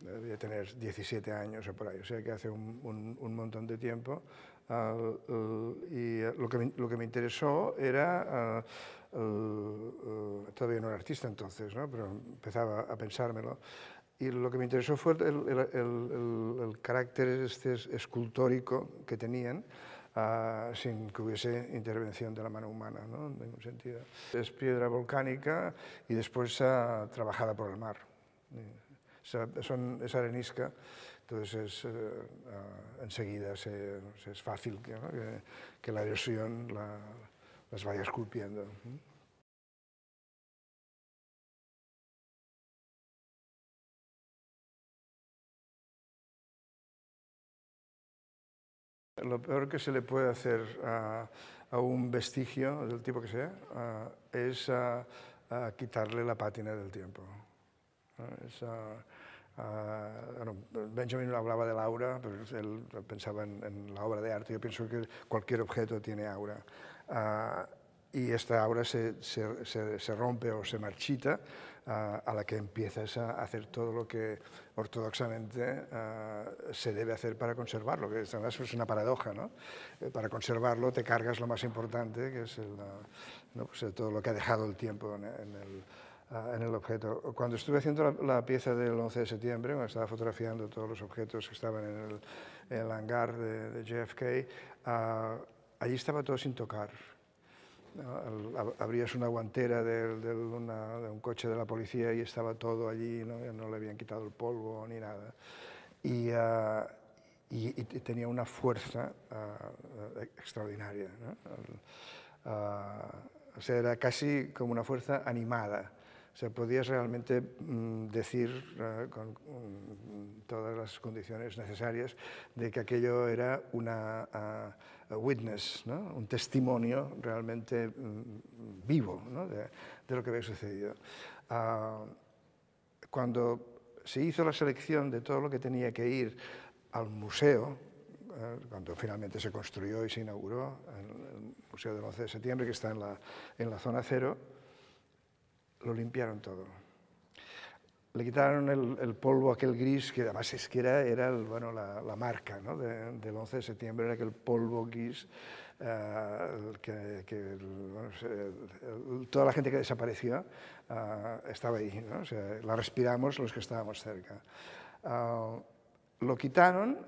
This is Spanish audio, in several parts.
debía tener 17 años o por ahí, o sea que hace un, un, montón de tiempo. y lo que, me, lo que me interesó era, todavía no era artista entonces, ¿no? pero empezaba a pensármelo, y lo que me interesó fue el, el, el, el carácter este escultórico que tenían, uh, sin que hubiese intervención de la mano humana, ¿no? en ningún sentido. Es piedra volcánica y después uh, trabajada por el mar. Es arenisca, entonces es, uh, enseguida se, es fácil que, la erosión la, las vaya esculpiendo. Lo peor que se le puede hacer a, a un vestigio, del tipo que sea, a, es a, quitarle la pátina del tiempo. Es, bueno, Benjamin hablaba del aura, él pensaba en, la obra de arte. Yo pienso que cualquier objeto tiene aura. y esta aura se, se, se, rompe o se marchita a la que empiezas a hacer todo lo que ortodoxamente se debe hacer para conservarlo, que además es una paradoja, ¿no? Eh, para conservarlo te cargas lo más importante, que es pues todo lo que ha dejado el tiempo en, el, en el objeto. Cuando estuve haciendo la, pieza del 11 de septiembre, cuando estaba fotografiando todos los objetos que estaban en el, en el hangar de, de JFK, allí estaba todo sin tocar. Abrías una guantera de, de, una, de, un coche de la policía y estaba todo allí, no, no le habían quitado el polvo ni nada. Y, uh, y, y tenía una fuerza uh, extraordinaria. ¿no? Uh, o sea, era casi como una fuerza animada. Sea, podías realmente mm, decir uh, con mm, todas las condiciones necesarias de que aquello era una witness, ¿no? un testimonio realmente mm, vivo de, lo que había sucedido. Uh, cuando se hizo la selección de todo lo que tenía que ir al museo, eh, cuando finalmente se construyó y se inauguró el, Museo del 11 de septiembre, que está en la zona cero, lo limpiaron todo le quitaron el, el, polvo aquel gris, que además es que era, era el, bueno, la, la marca ¿no? de, del 11 de septiembre, era aquel polvo gris, uh, que, que bueno, toda la gente que desapareció uh, estaba ahí, ¿no? o sea, la respiramos los que estábamos cerca. Uh, lo quitaron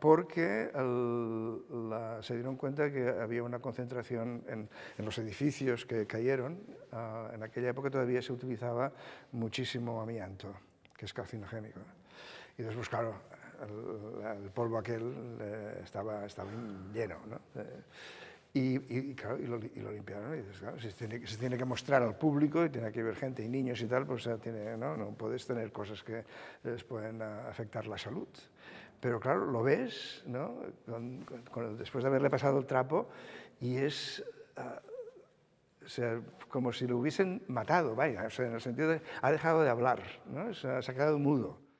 porque el, la, se dieron cuenta que había una concentración en, en los edificios que cayeron. Uh, en aquella época todavía se utilizaba muchísimo amianto, que es carcinogénico. Y después, claro, el, el polvo aquel eh, estaba, estaba lleno. ¿no? Eh, y, y, claro, y, lo, y, lo, limpiaron. Y dices, claro, se tiene, se tiene, que mostrar al público y tiene que ver gente y niños y tal, pues tiene, ¿no? no puedes tener cosas que les pueden afectar la salud. Pero claro, lo ves, ¿no? Con, con, después de haberle pasado el trapo, y es uh, sea, como si lo hubiesen matado, vaya, o sea, en el sentido de ha dejado de hablar, ¿no? se ha quedado mudo.